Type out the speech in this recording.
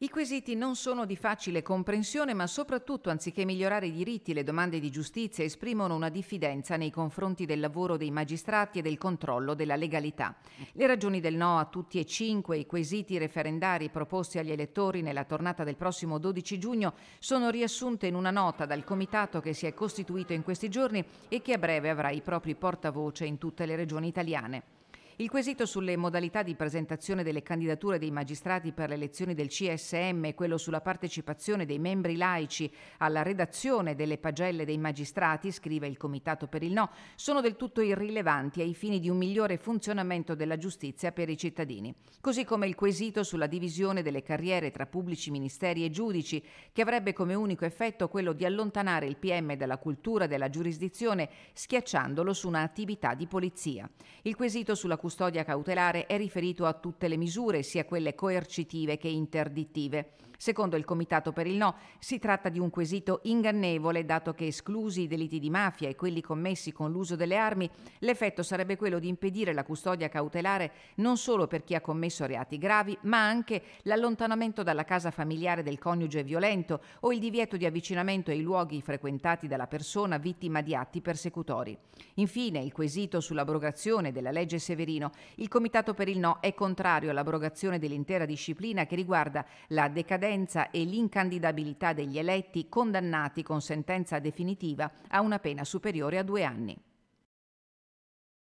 I quesiti non sono di facile comprensione, ma soprattutto, anziché migliorare i diritti, le domande di giustizia esprimono una diffidenza nei confronti del lavoro dei magistrati e del controllo della legalità. Le ragioni del no a tutti e cinque i quesiti referendari proposti agli elettori nella tornata del prossimo 12 giugno sono riassunte in una nota dal comitato che si è costituito in questi giorni e che a breve avrà i propri portavoce in tutte le regioni italiane. Il quesito sulle modalità di presentazione delle candidature dei magistrati per le elezioni del CSM e quello sulla partecipazione dei membri laici alla redazione delle pagelle dei magistrati, scrive il Comitato per il No, sono del tutto irrilevanti ai fini di un migliore funzionamento della giustizia per i cittadini. Così come il quesito sulla divisione delle carriere tra pubblici ministeri e giudici, che avrebbe come unico effetto quello di allontanare il PM dalla cultura della giurisdizione, schiacciandolo su un'attività di polizia. Il quesito sulla cautelare è riferito a tutte le misure, sia quelle coercitive che interdittive. Secondo il Comitato per il No, si tratta di un quesito ingannevole, dato che esclusi i delitti di mafia e quelli commessi con l'uso delle armi, l'effetto sarebbe quello di impedire la custodia cautelare non solo per chi ha commesso reati gravi, ma anche l'allontanamento dalla casa familiare del coniuge violento o il divieto di avvicinamento ai luoghi frequentati dalla persona vittima di atti persecutori. Infine, il quesito sull'abrogazione della legge Severino. Il Comitato per il No è contrario all'abrogazione dell'intera disciplina che riguarda la decadenza e l'incandidabilità degli eletti condannati con sentenza definitiva a una pena superiore a due anni.